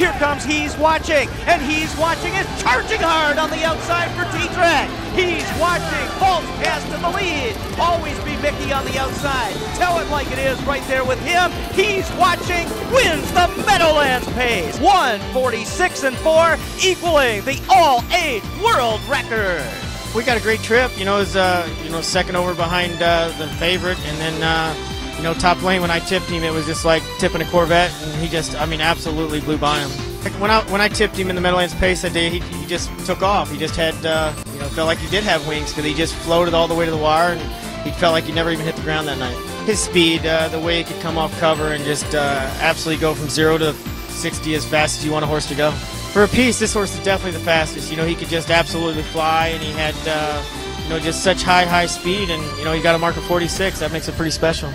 Here comes He's Watching, and He's Watching is charging hard on the outside for Tetrick. He's Watching, falls pass to the lead. Always B Miki on the outside. Tell it like it is right there with him. He's Watching wins the Meadowlands pace. 146 and 4, equaling the all-age world record. We got a great trip. You know, it was uh, you know second over behind uh, the favorite, and then uh, you know top lane when I tipped him, it was just like tipping a Corvette, and he just I mean absolutely blew by him. When I when I tipped him in the Meadowlands pace that day, he, he just took off. He just had uh, you know felt like he did have wings because he just floated all the way to the wire, and he felt like he never even hit the ground that night. His speed, uh, the way he could come off cover and just uh, absolutely go from zero to 60 as fast as you want a horse to go. For a piece, this horse is definitely the fastest. You know, he could just absolutely fly, and he had, uh, you know, just such high, high speed, and you know, he got a mark of 46. That makes it pretty special.